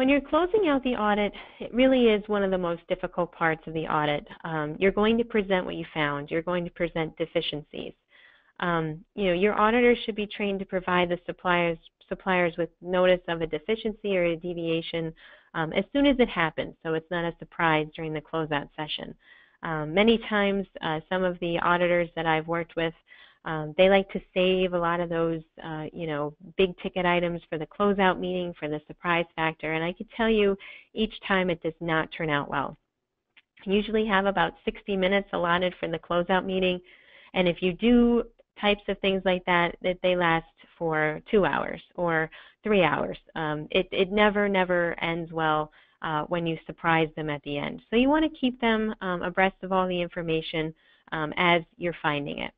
When you're closing out the audit, it really is one of the most difficult parts of the audit. Um, you're going to present what you found. You're going to present deficiencies. Um, you know, your auditor should be trained to provide the suppliers suppliers with notice of a deficiency or a deviation um, as soon as it happens, so it's not a surprise during the closeout session. Um, many times, uh, some of the auditors that I've worked with, um, they like to save a lot of those, uh, you know, big ticket items for the closeout meeting, for the surprise factor, and I can tell you each time it does not turn out well. Usually have about 60 minutes allotted for the closeout meeting, and if you do types of things like that, that they last for two hours or three hours. Um, it, it never, never ends well uh, when you surprise them at the end. So you want to keep them um, abreast of all the information um, as you're finding it.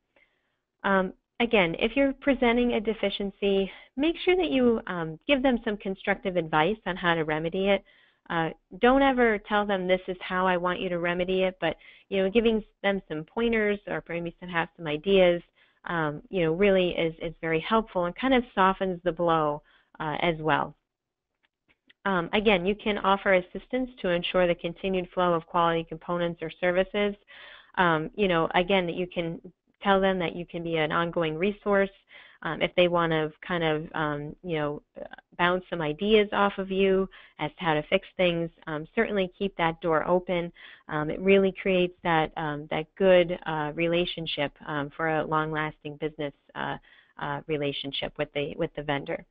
Um, again, if you're presenting a deficiency, make sure that you um, give them some constructive advice on how to remedy it. Uh, don't ever tell them this is how I want you to remedy it, but you know, giving them some pointers or maybe some have some ideas um, you know, really is, is very helpful and kind of softens the blow uh, as well. Um, again, you can offer assistance to ensure the continued flow of quality components or services. Um, you know, again, that you can tell them that you can be an ongoing resource um, if they want to kind of, um, you know, bounce some ideas off of you as to how to fix things, um, certainly keep that door open. Um, it really creates that, um, that good uh, relationship um, for a long-lasting business uh, uh, relationship with the, with the vendor.